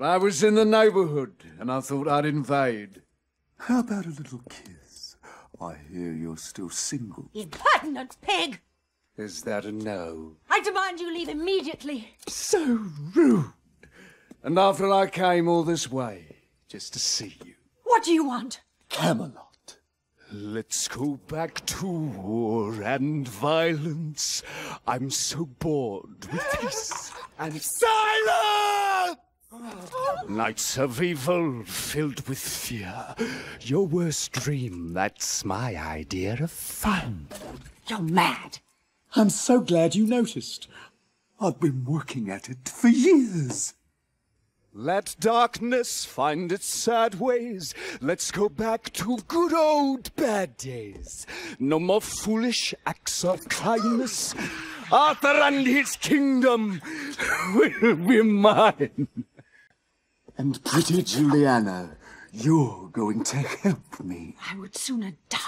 I was in the neighborhood, and I thought I'd invade. How about a little kiss? I hear you're still single. Impertinent pig! Is that a no? I demand you leave immediately. So rude. And after I came all this way, just to see you. What do you want? Camelot. Let's go back to war and violence. I'm so bored with peace and silence! Nights of evil filled with fear. Your worst dream, that's my idea of fun. You're mad. I'm so glad you noticed. I've been working at it for years. Let darkness find its sad ways. Let's go back to good old bad days. No more foolish acts of kindness. Arthur and his kingdom will be mine. And pretty Juliana, you're going to help me. I would sooner die.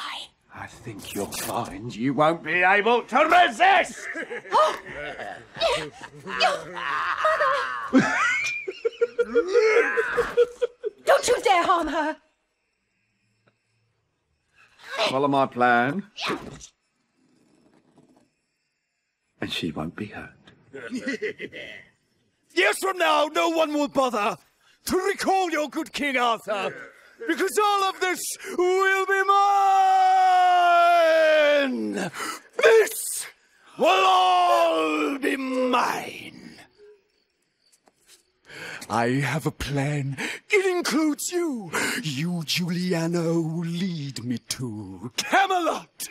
I think you'll find you won't be able to resist. Oh. Don't you dare harm her! Follow my plan. And she won't be hurt. Years from now, no one will bother to recall your good King Arthur, because all of this will be mine! This will all be mine! I have a plan. It includes you. You, Juliana, will lead me to Camelot,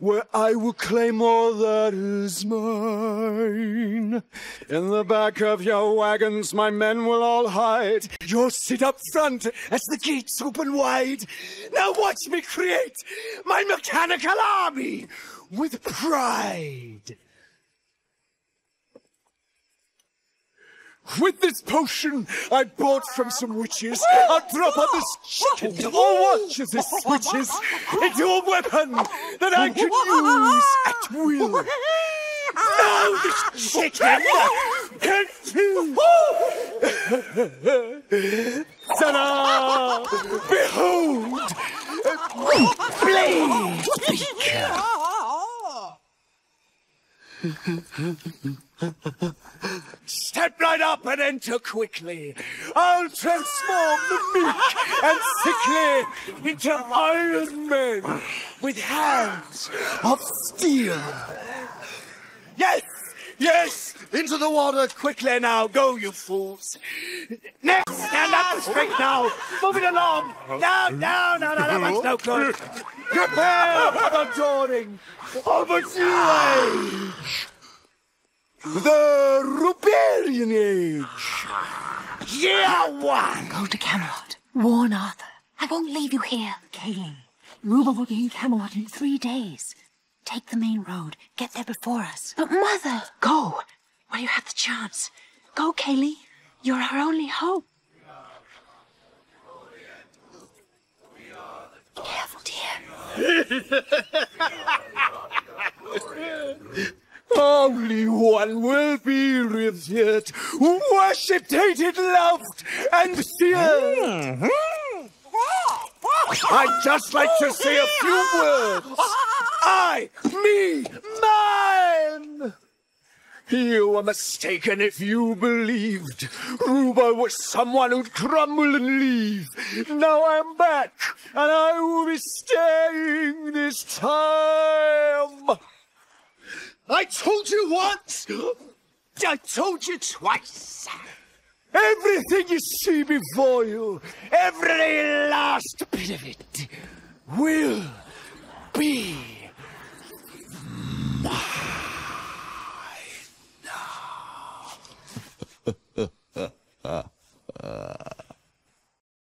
where I will claim all that is mine. In the back of your wagons, my men will all hide. You'll sit up front as the gates open wide. Now watch me create my mechanical army with pride. With this potion I bought from some witches, I'll drop on this chicken or watch as it switches into a weapon that I can use at will. Now this chicken can chew. Ta-da! Behold! Blade Beaker! Step right up and enter quickly. I'll transform the meek and sickly into Iron Men with hands of steel. Yes, yes, into the water quickly now. Go, you fools. Next, stand up straight now. Moving along. Down, down, down, down, down. No close. Prepare for the dawning of a new age. The Ruberian Age. Year one. Go to Camelot. Warn Arthur. I won't leave you here. Kayley, Ruber will be in Camelot in three days. Take the main road. Get there before us. But Mother! Go, while you have the chance. Go, Kayley. You're our only hope. Only one will be revered, worshipped, hated, loved, and feared. Mm-hmm. I'd just like to say a few words. I, me, mine. You were mistaken if you believed Ruber was someone who'd crumble and leave. Now I'm back, and I will be staying this time. I told you once. I told you twice. Everything you see before you, every last bit of it, will be